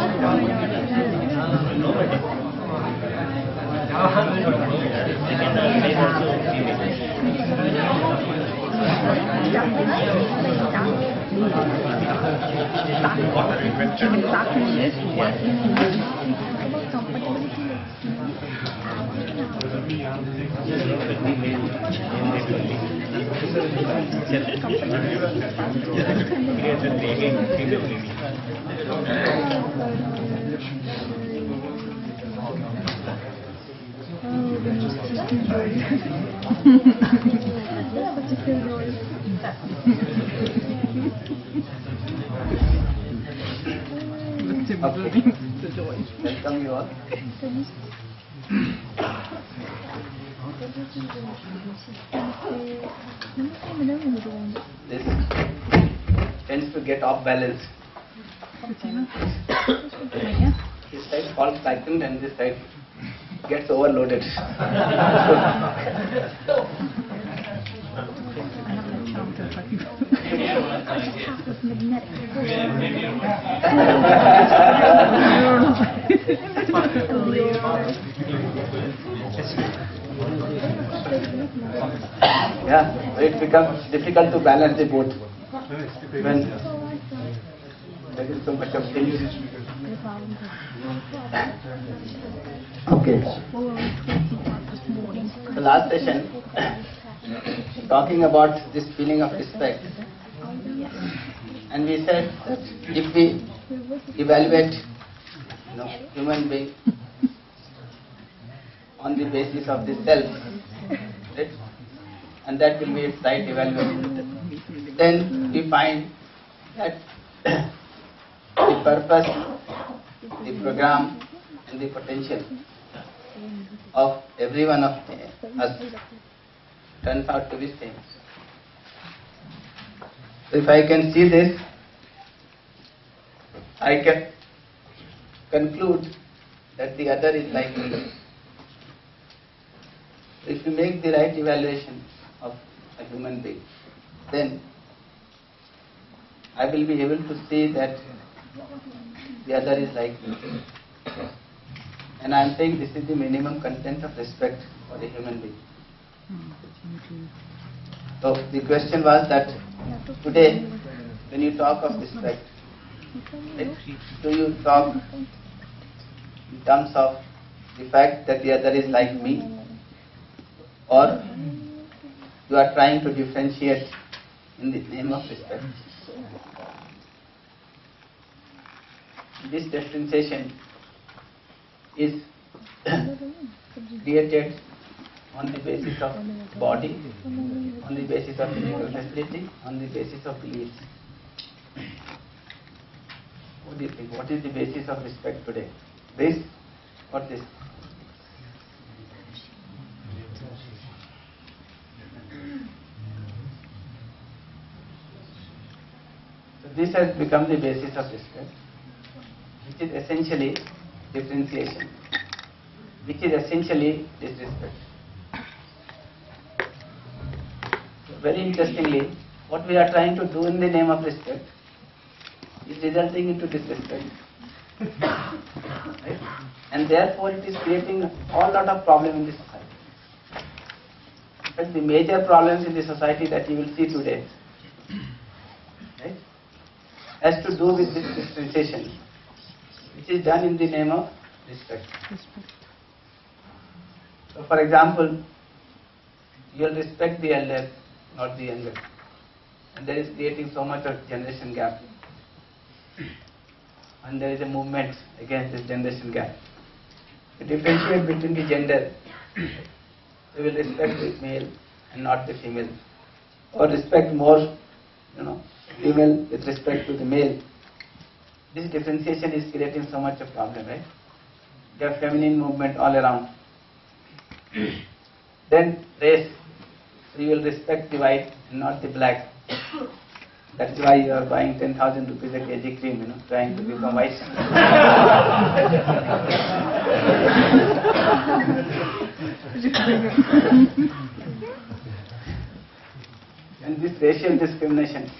Welcome you all. This tends to get off balance. This side falls cycled and this side gets overloaded. yeah, it becomes difficult to balance the both when there is so much of things. Okay. The last session, talking about this feeling of respect, and we said that if we evaluate you know, human being on the basis of the self, right? and that will be its right evaluation, then we find that the purpose, the program, and the potential of every one of us turns out to be same. If I can see this, I can conclude that the other is like me. If you make the right evaluation of a human being, then I will be able to see that the other is like me. And I am saying this is the minimum content of respect for a human being. So the question was that today, when you talk of respect, do you talk in terms of the fact that the other is like me, or you are trying to differentiate in the name of respect? This differentiation is created on the basis of body, on the basis of physical facility, on the basis of beliefs. What do you think? What is the basis of respect today? This or this? This has become the basis of respect, which is essentially differentiation, which is essentially disrespect. Very interestingly, what we are trying to do in the name of respect is resulting into disrespect. Right? And therefore it is creating a lot of problem in the society. In fact, the major problems in the society that you will see today has to do with this differentiation, which is done in the name of respect. So for example, you will respect the elder, not the younger. And that is creating so much of generation gap. And there is a movement against this generation gap. To differentiate between the gender, we will respect the male and not the female. Or respect more, you know, female with respect to the male. this differentiation is creating so much of problem, right? You have feminine movement all around. then race, so you will respect the white and not the black. That's why you are buying 10,000 rupees a kg cream, you know, trying to become white. and this racial discrimination,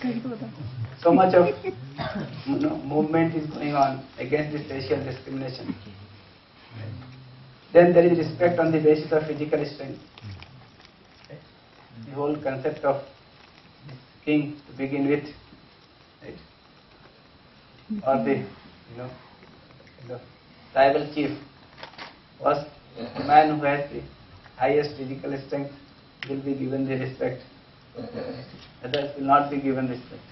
so much of you know, movement is going on against this racial discrimination. Then there is respect on the basis of physical strength. The whole concept of king to begin with, right? Or the, you know, the tribal chief was the man who has the highest physical strength will be given the respect. Others will not be given respect.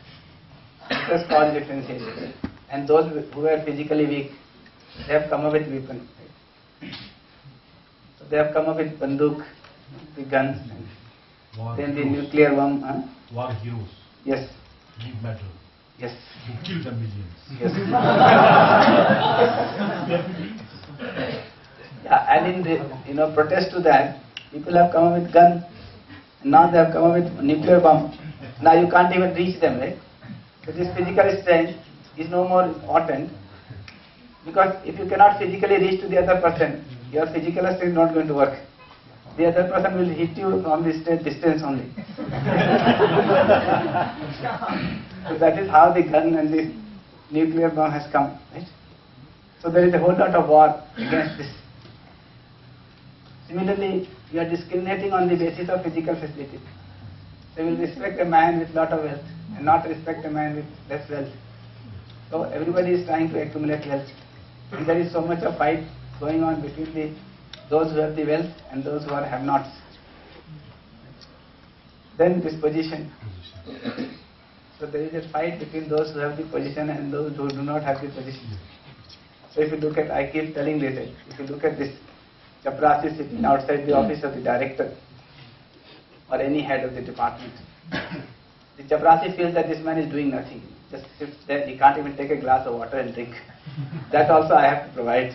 This is called differentiation. And those who are physically weak, they have come up with weapons. So they have come up with banduk, the guns, War then the heroes. nuclear bomb. Huh? War heroes. Yes, Give medal. yes, To kill the millions. yes. yeah, and in the you know protest to that, people have come up with gun. Now they have come up with nuclear bomb. Now you can't even reach them, right? So this physical strength is no more important because if you cannot physically reach to the other person, your physical strength is not going to work. The other person will hit you from this distance only. so that is how the gun and the nuclear bomb has come, right? So there is a whole lot of war against this. Similarly, you are discriminating on the basis of physical facility. They will respect a man with lot of wealth and not respect a man with less wealth. So everybody is trying to accumulate wealth. And there is so much of fight going on between the those who have the wealth and those who are have not. Then this position. So there is a fight between those who have the position and those who do not have the position. So if you look at, I keep telling this, if you look at this chaprasi sitting outside the office of the director or any head of the department, the chaprasi feels that this man is doing nothing. Just sits there, he can't even take a glass of water and drink. That also I have to provide.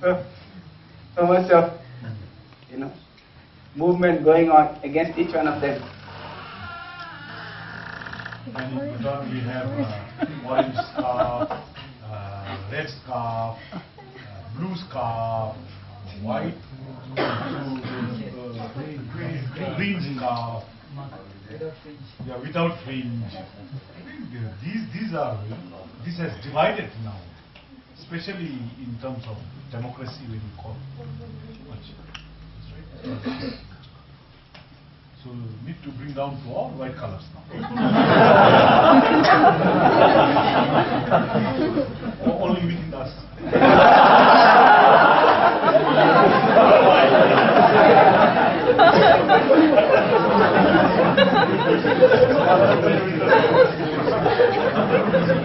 so, so much of, you know, movement going on against each one of them. We have uh, orange scarf, uh, red scarf, uh, blue scarf, white, uh, green scarf. Yeah, without fringe. These, these are, this has divided now, especially in terms of democracy when you call much. So need to bring down to all white colors now. Only within us.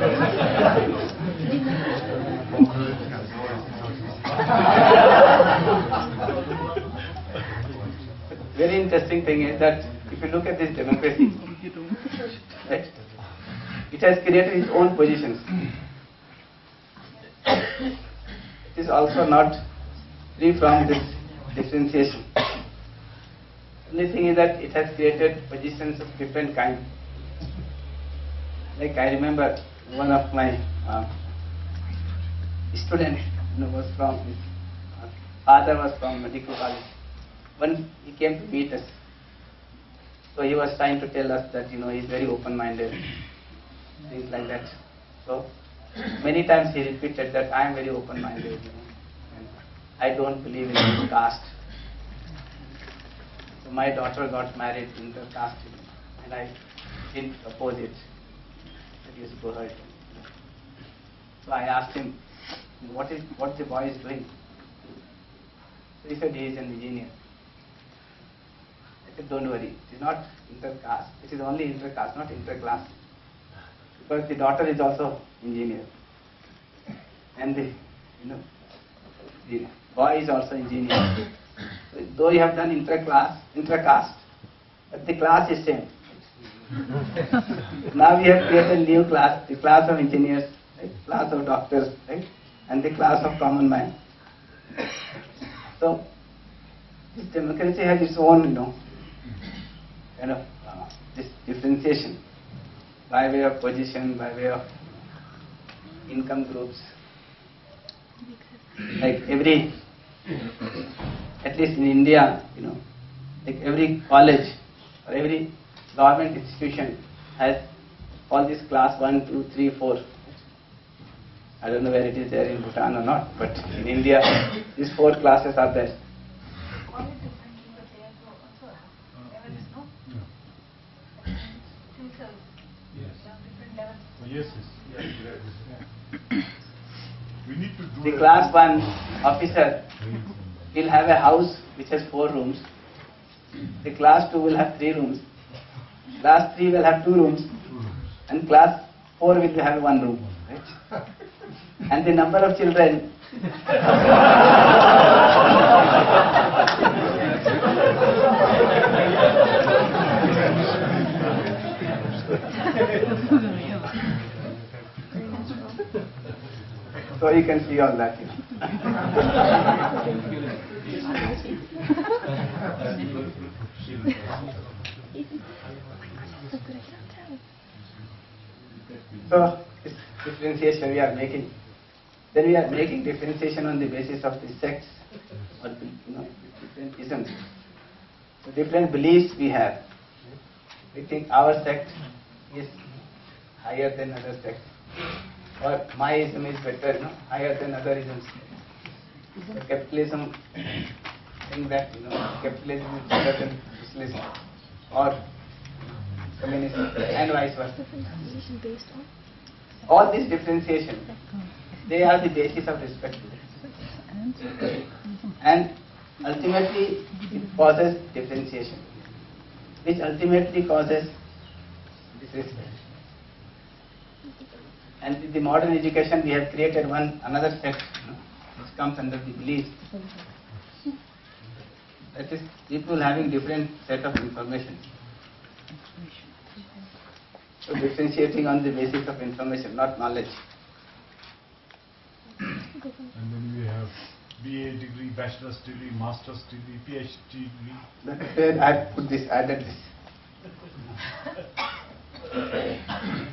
interesting thing is that if you look at this democracy, right, it has created its own positions. It is also not free from this differentiation. Only thing is that it has created positions of different kind. Like I remember one of my uh, student you know, was from his uh, father was from medical college. When he came to meet us, so he was trying to tell us that you know he's very open-minded, things like that. So many times he repeated that I am very open-minded, you know, and I don't believe in caste. So my daughter got married inter-caste, you know, and I didn't oppose it. That is go ahead. So I asked him, what is what the boy is doing? So he said he is an engineer. Don't worry, it is not inter-caste, it is only inter-caste, not inter-class. Because the daughter is also engineer. And the, you know, the boy is also engineer. So though you have done intra-class, intra-caste, but the class is same. now we have created new class, the class of engineers, right? class of doctors, right? and the class of common man. So this democracy has its own, you know, kind of uh, this differentiation by way of position, by way of income groups. Like every, at least in India, you know, like every college or every government institution has all these class 1, 2, 3, 4. I don't know where it is there in Bhutan or not, but in India, these four classes are there. Call it differently, but they also also have levels, no? Yeah. Filters, Yes. they have different. Yes, yes. We need to do The a- class 1 officer will have a house which has four rooms. The class 2 will have three rooms. Class 3 will have two rooms. And class 4 will have one room. Right? And the number of children so you can see all that. So this differentiation we are making. Then we are making differentiation on the basis of the sects or the, you know different isms. So different beliefs we have. We think our sect is higher than other sects. Or myism is better, know, higher than other isms. So capitalism think that you know capitalism is better than socialism or communism and vice versa. differentiation based on All this differentiation, uh, they are the basis of respect. Mm-hmm. And ultimately it causes differentiation, which ultimately causes disrespect. And with the modern education we have created one another sect you know, which comes under the belief that is people having different set of information. So differentiating on the basis of information, not knowledge. And then we have BA degree, bachelor's degree, master's degree, PhD degree. That is where I put this, added this.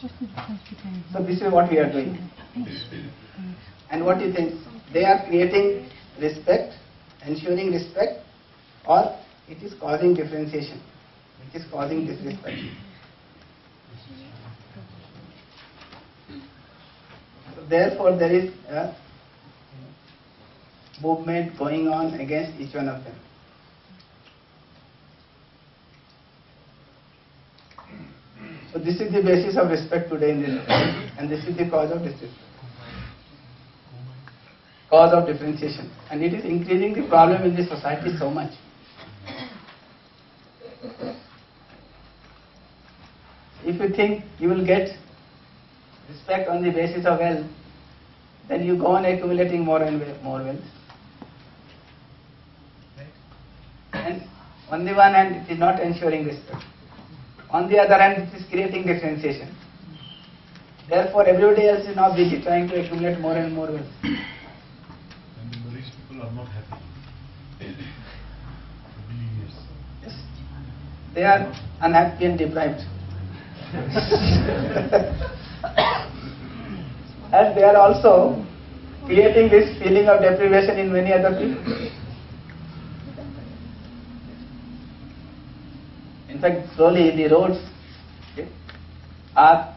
So this is what we are doing. And what do you think? They are creating respect, ensuring respect, or it is causing differentiation, it is causing disrespect. So Therefore, there is a movement going on against each one of them. So this is the basis of respect today in this and this is the cause of disrespect. Cause of differentiation. And it is increasing the problem in the society so much. If you think you will get respect on the basis of wealth, then you go on accumulating more and more wealth. And on the one hand, it is not ensuring respect. On the other hand, it is creating differentiation. Therefore, everybody else is now busy trying to accumulate more and more wealth. And the rich people are not happy. Yes. They are unhappy and deprived. and they are also creating this feeling of deprivation in many other people. In fact, slowly the roads okay, are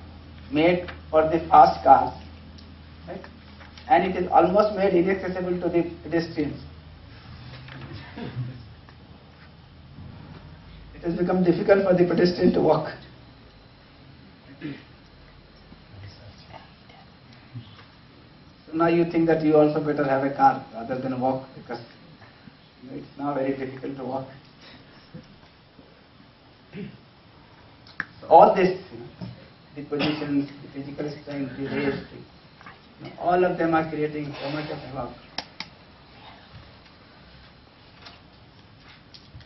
made for the fast cars, right? and it is almost made inaccessible to the pedestrians. It has become difficult for the pedestrian to walk. So now you think that you also better have a car rather than walk because it's now very difficult to walk. All this, the positions, the physical strength, the race, all of them are creating so much of havoc.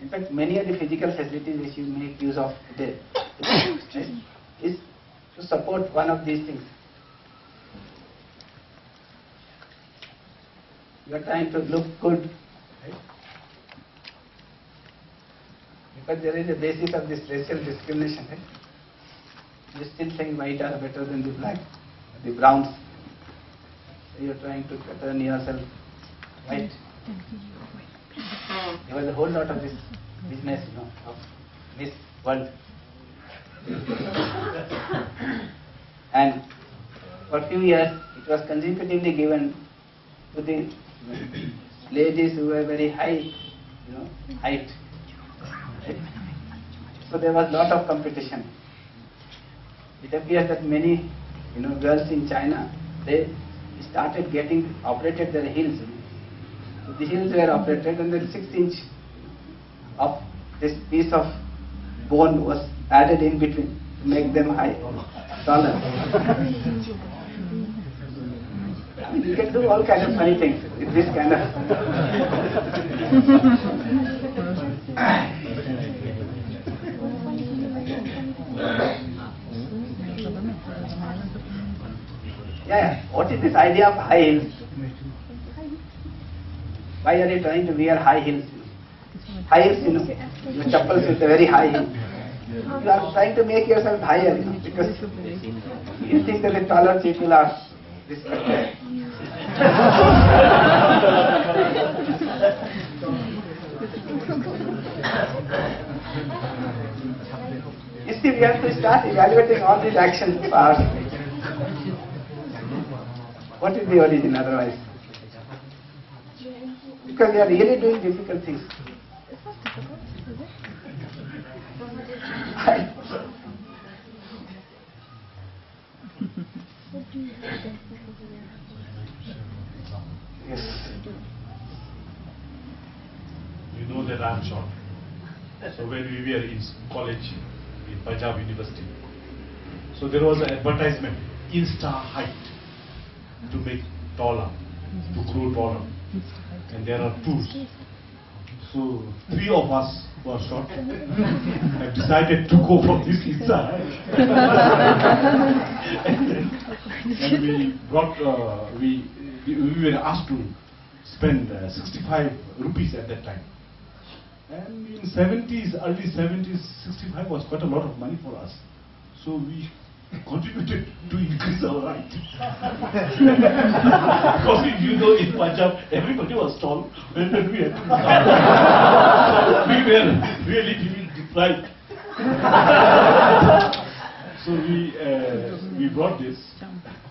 In fact, many of the physical facilities which you make use of today is, is to support one of these things. You are trying to look good, right? Because there is a basis of this racial discrimination, right? You still think white are better than the black, the browns. So you are trying to turn yourself white. There was a whole lot of this business, you know, of this world. and for a few years, it was consecutively given to the ladies who were very high, you know, height. So there was lot of competition. It appears that many, you know, girls in China, they started getting operated their heels. The heels were operated and then six inch of this piece of bone was added in between to make them high, taller. I mean, you can do all kind of funny things with this kind of. yeah. What is this idea of high heels? Why are you trying to wear high heels? High heels, you know, your chappals with a very high heel. You are trying to make yourself higher, you know, because you think that the taller people are respected. You see, we have to start evaluating all these actions ours. What is the origin otherwise? Because we are really doing difficult things. Yes. You know that I'm short. So when we were in college in Punjab University, so there was an advertisement, Insta height, to make taller, to grow taller. And there are tours. So three of us were short and decided to go for this height. and we brought, uh, we, we were asked to spend uh, 65 rupees at that time. And in 70s, early 70s, 65 was quite a lot of money for us. So we contributed to increase our height. because if you know in Punjab, everybody was tall, and then we had so we were really being deprived. so we, uh, we brought this,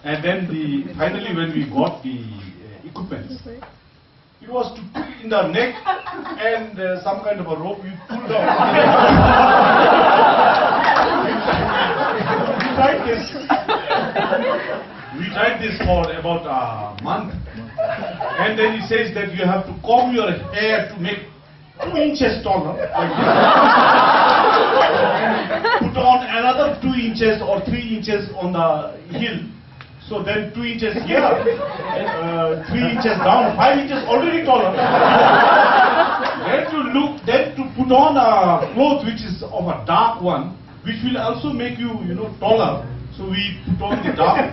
and then the, finally when we got the uh, equipment, it was to put in the neck and uh, some kind of a rope you pull down. we tried this. For about a month. And then he says that you have to comb your hair to make two inches taller. Like. Put on another two inches or three inches on the heel. So then two inches here, uh, three inches down, five inches already taller. then to look, then to put on a cloth which is of a dark one, which will also make you, you know, taller. So we put on the dark.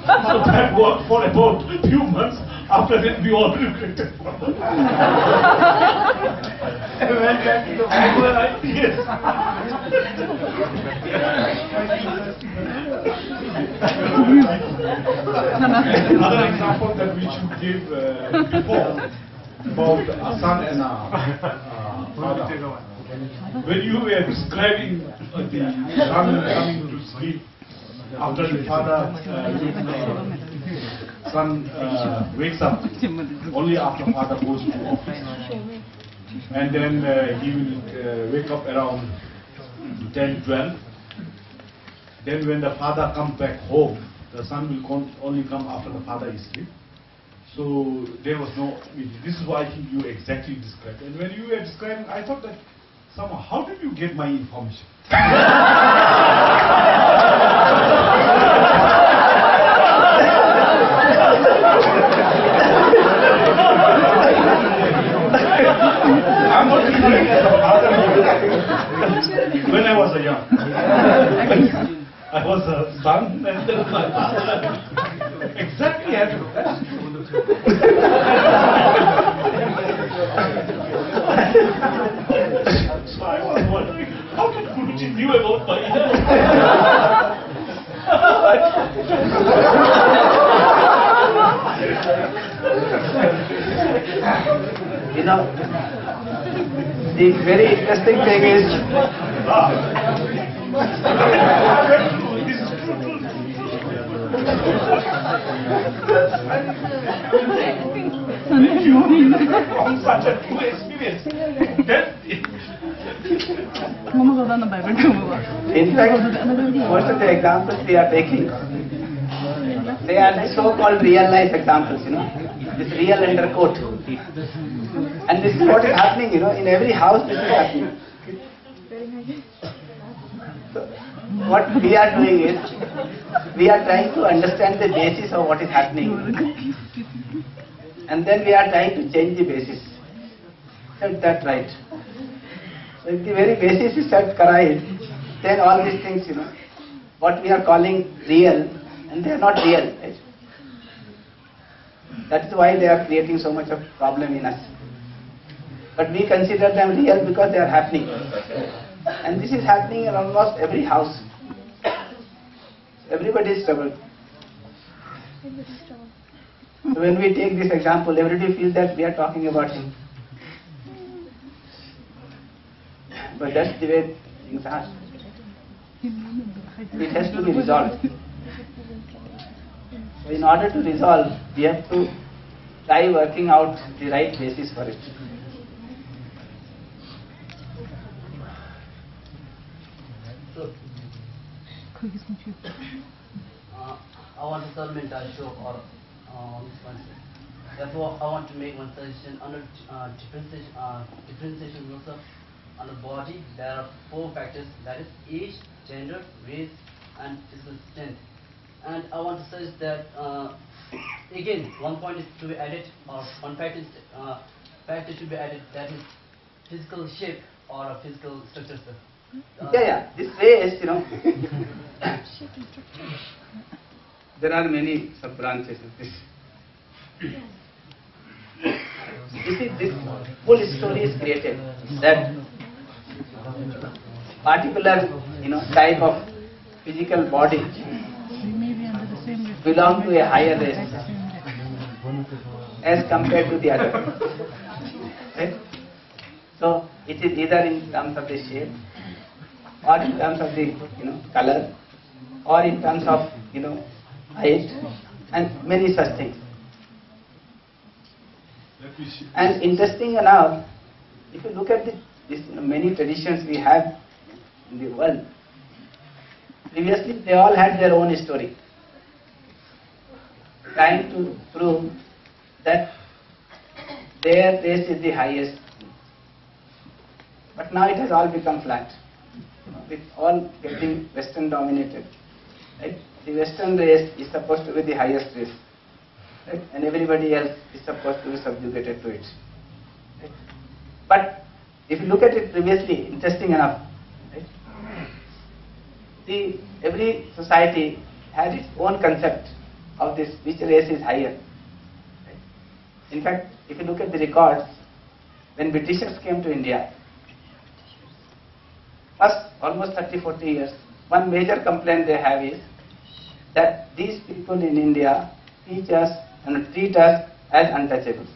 so that worked for about a few months. After that, we all regretted. Went back to the regular height. yes. Another example that we should give uh, before about a son and a uh, father. When you were describing uh, the son coming to sleep after the father, uh, son uh, wakes up only after father goes to office. And then uh, he will uh, wake up around 10, 12. Then when the father comes back home, the son will only come after the father is asleep. So there was no, this is why I think you exactly described. And when you were describing, I thought that somehow, how did you get my information? I'm when I was a young. I was a son and then my father. Exactly as So I was wondering, how did Guruji knew about my You know, the very interesting thing is, This is true, true. From such a true experience. Then, Mamma gav denne babyen til mamma. in fact, most of the examples we are taking, they are the so-called real life examples, you know, this real undercoat. And this is what is happening, you know, in every house this is happening. What we are doing is, we are trying to understand the basis of what is happening. And then we are trying to change the basis. Set that right. So if the very basis is set correct, then all these things, you know, what we are calling real, and they are not real. Right? That's why they are creating so much of problem in us. But we consider them real because they are happening. And this is happening in almost every house. Everybody is troubled. When we take this example, everybody feels that we are talking about him. But that's the way things are. It has to be resolved. So in order to resolve, we have to try working out the right basis for it. Uh, I want to submit a show or uh. Therefore, I want to make one suggestion under uh, differentiation, uh, differentiation of on the body. There are four factors that is age, gender, race, and physical strength. And I want to suggest that uh, again one point is to be added or one factor is, uh, factor should be added that is physical shape or a physical structure. Uh, Yeah, yeah. This way is, you know, there are many sub branches of this. You see, this whole story is created that particular, you know, type of physical body belong to a higher race as compared to the other. Right? So it is either in terms of the shape, or in terms of the you know color, or in terms of you know height, and many such things. And interesting enough, if you look at the this, you know, many traditions we have in the world, previously they all had their own story trying to prove that their race is the highest. But now it has all become flat, with all getting Western dominated. Right? The Western race is supposed to be the highest race, right? and everybody else is supposed to be subjugated to it. Right? But if you look at it previously, interesting enough, the every society had its own concept of this which race is higher. In fact, if you look at the records, when Britishers came to India, first almost 30 40 years, one major complaint they have is that these people in India teach us and treat us as untouchables.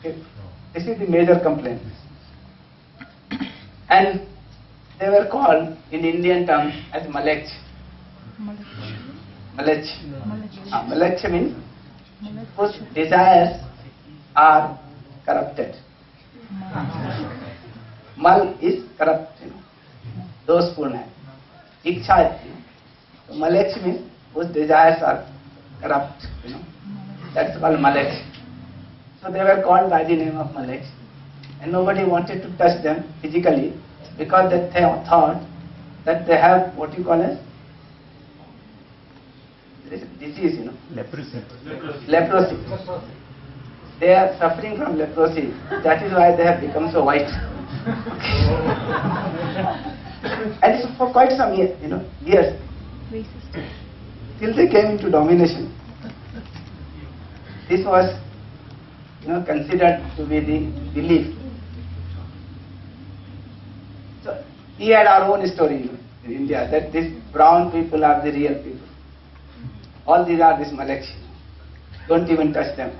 Okay? This is the major complaint. And they were called in Indian terms as Malech. Malech. Ah, Malech means whose desires are corrupted. Mal is corrupt, you know. Dosful hai. Iksha is, you know. So Malech means whose desires are corrupt, you know. That's called Malech. So they were called by the name of Malech. And nobody wanted to touch them physically because they th- thought that they have what you call as disease, you know. Leprosy. leprosy. They are suffering from leprosy. That is why they have become so white. and so for quite some years, you know, years, till they came into domination. This was, you know, considered to be the belief. So he had our own story in India that these brown people are the real people. All these are this Malaksh. Don't even touch them.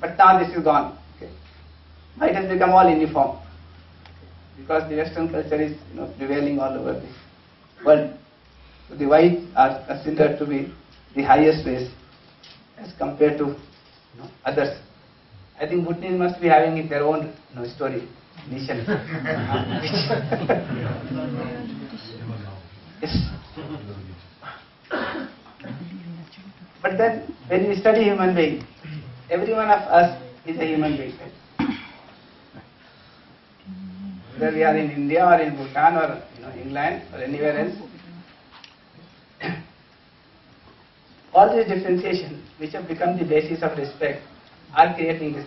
But now this is gone. Okay. Now it has become all uniform because the Western culture is you know prevailing all over the world. So the whites are considered to be the highest race as compared to you know, others. I think Bhutanese must be having their own you know, story initially. yes. But then when we study human being, every one of us is a human being. Whether we are in India or in Bhutan or you know, England or anywhere else, all these differentiations which have become the basis of respect are creating this.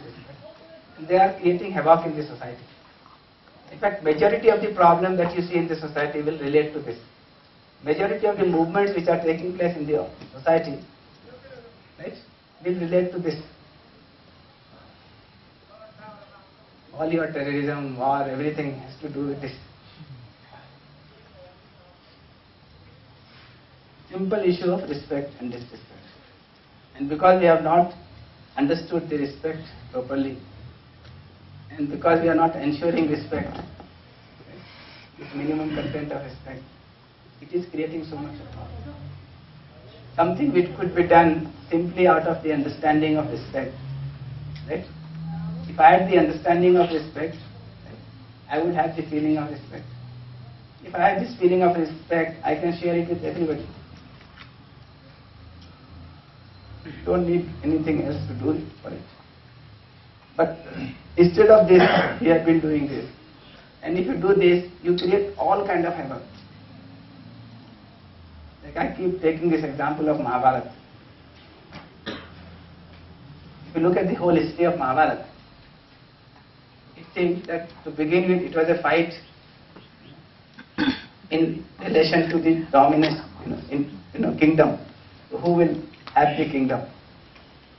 And they are creating havoc in the society. In fact, majority of the problem that you see in the society will relate to this. Majority of the movements which are taking place in the society, right, will relate to this. All your terrorism, war, everything has to do with this. Simple issue of respect and disrespect. And because we have not understood the respect properly, and because we are not ensuring respect, this minimum content of respect, it is creating so much of problem. Something which could be done simply out of the understanding of respect, right? If I had the understanding of respect, right, I would have the feeling of respect. If I have this feeling of respect, I can share it with everybody. You don't need anything else to do it for it. But instead of this, we have been doing this. And if you do this, you create all kind of havoc. Like I keep taking this example of Mahabharata. If you look at the whole history of Mahabharata, it seems that to begin with it was a fight in relation to the dominant you know, in, you know, kingdom. Who will have the kingdom?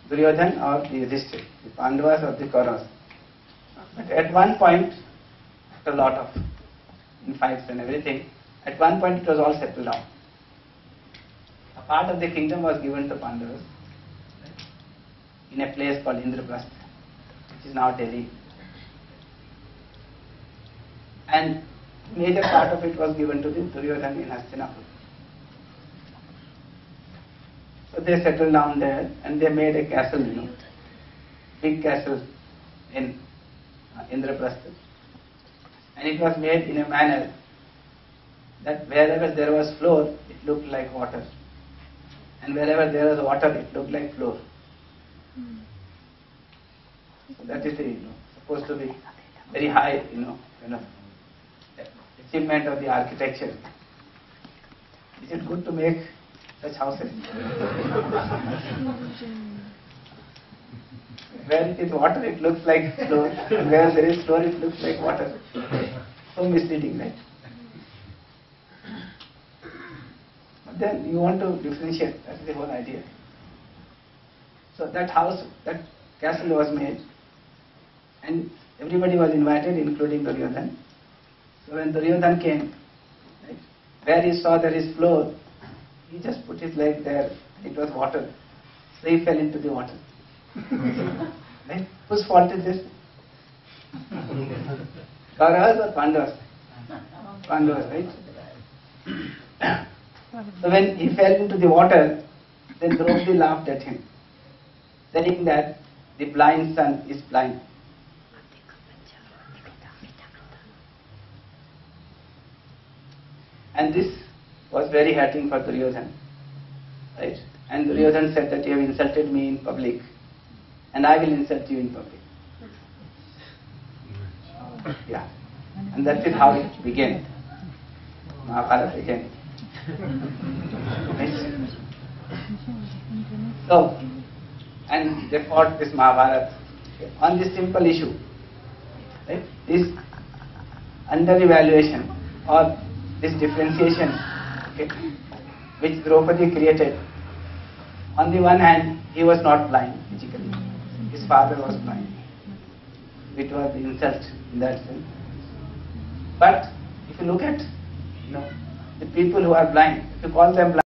Duryodhan or the Yudhishthir, the Pandavas or the Kauravas. But at one point, a lot of fights and everything, at one point it was all settled down. Part of the kingdom was given to Pandavas in a place called Indraprastha, which is now Delhi. And major part of it was given to the Duryodhan in Hastinapur. So they settled down there and they made a castle, you know, big castle in uh, Indraprastha. And it was made in a manner that wherever there was floor, it looked like water. And wherever there was water, it looked like floor. So that is the, you know, supposed to be very high, you know, kind of achievement of the architecture. Is it good to make such houses? Where it is water, it looks like floor. Where there is floor, it looks like water. So misleading, right? But then you want to differentiate. That's the whole idea. So that house, that castle was made, and everybody was invited, including Duryodhan. So when Duryodhan came, right, where he saw there is floor, he just put his leg there. It was water. So he fell into the water. right? Whose fault is this? Kauravas or Pandavas? Pandavas, right? so when he fell into the water, then Draupadi laughed at him, saying that the blind son is blind. And this was very hurting for Duryodhan. Right? And Duryodhan said that you have insulted me in public, and I will insult you in public. Yeah. And that is how it began. Mahabharata began. So, and they fought this Mahabharata on this simple issue. Right? This under-evaluation or this differentiation okay, which Draupadi created. On the one hand, he was not blind physically. His father was blind. It was insult in that sense. But if you look at you know, the people who are blind, if you call them blind,